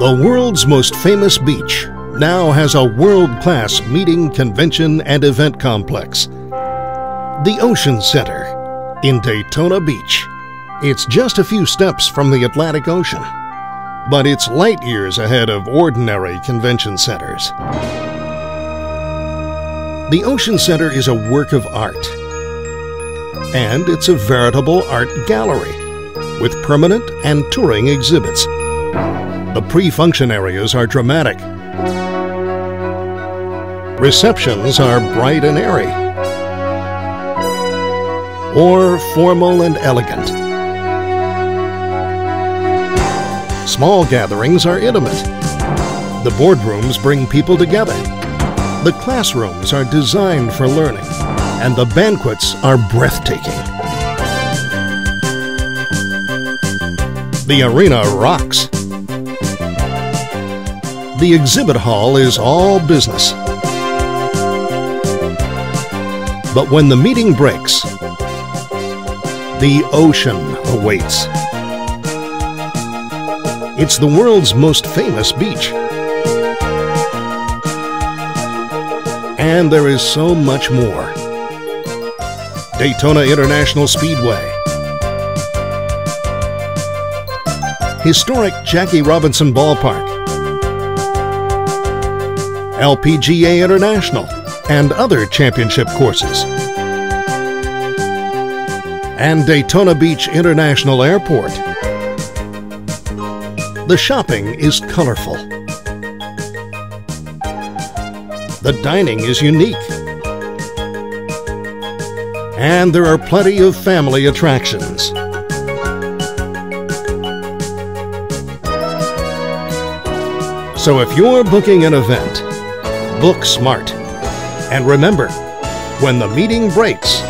The world's most famous beach now has a world-class meeting, convention, and event complex. The Ocean Center in Daytona Beach. It's just a few steps from the Atlantic Ocean, but it's light years ahead of ordinary convention centers. The Ocean Center is a work of art, and it's a veritable art gallery with permanent and touring exhibits. The pre-function areas are dramatic. Receptions are bright and airy. Or formal and elegant. Small gatherings are intimate. The boardrooms bring people together. The classrooms are designed for learning. And the banquets are breathtaking. The arena rocks the exhibit hall is all business. But when the meeting breaks, the ocean awaits. It's the world's most famous beach. And there is so much more. Daytona International Speedway. Historic Jackie Robinson Ballpark. LPGA International, and other championship courses. And Daytona Beach International Airport. The shopping is colorful. The dining is unique. And there are plenty of family attractions. So if you're booking an event, Book smart. And remember, when the meeting breaks,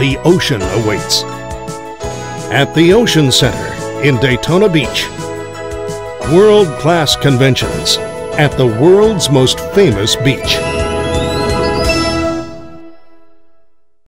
the ocean awaits. At the Ocean Center in Daytona Beach. World class conventions at the world's most famous beach.